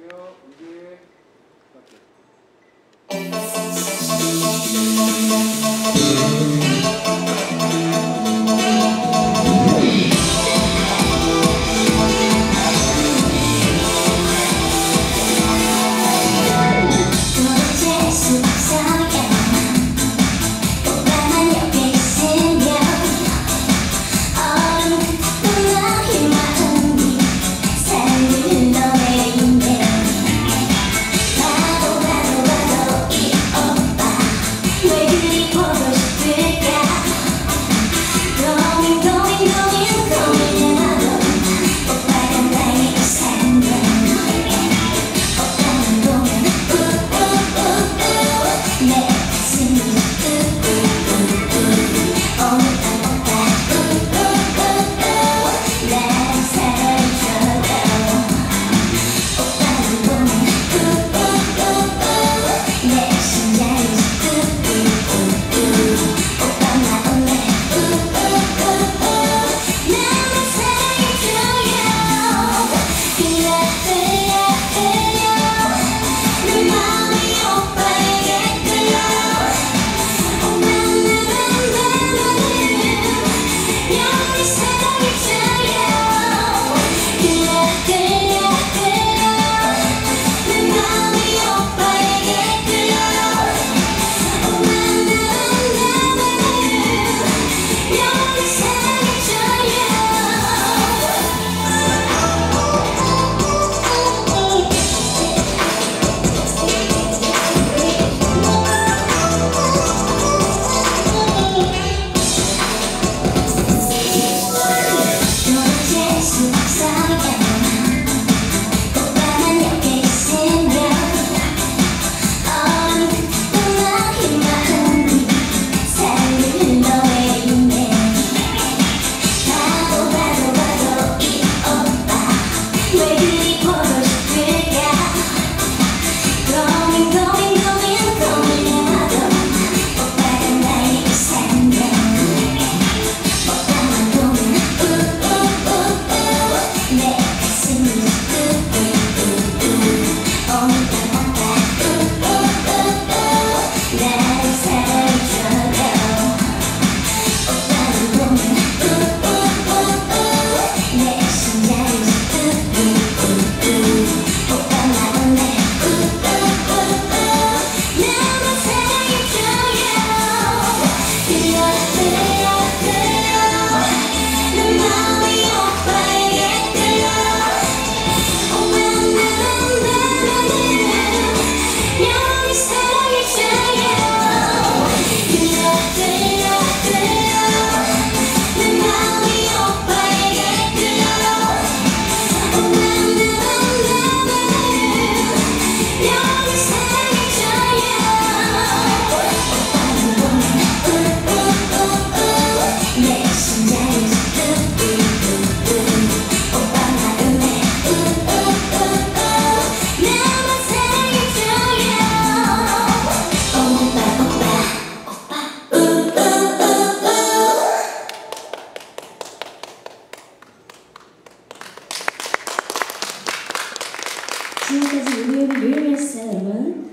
갈게요. 이제 갈게요. 지금까지 유리유리 유리였어요, 여러분.